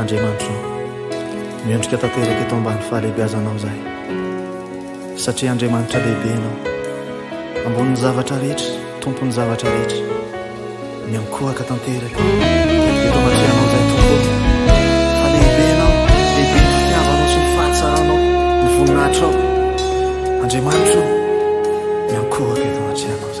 Andriamanitro, miondrika tanteraka eto ambany fahalehibiazanao izahay, satria Andriamanitra lehibe ianao, ambonin'ny zavatra rehetra, tompon'ny zavatra rehetra, miankohaka tanteraka eto amatrehanao izahay tompo, fa lehibe ianao, lehibe ny fitiavanao sy ny fahatsaranao, ny voninahitrao, Andriamanitro, miankohaka eto amatrehanao izahay.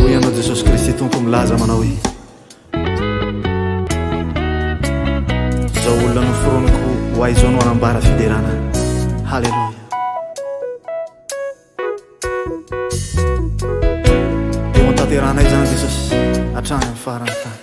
Hoy ianao Jesosy Kristy Tompo milaza manao hoe Izao olona noforoniko ho ahy izao no hanambara fiderana Haleloia Dia ho antanteranay izany Jesosy hatrany amin'ny farany tany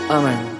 Amen.